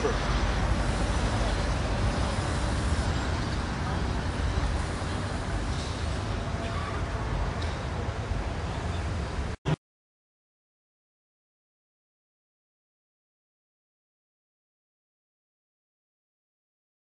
Sure.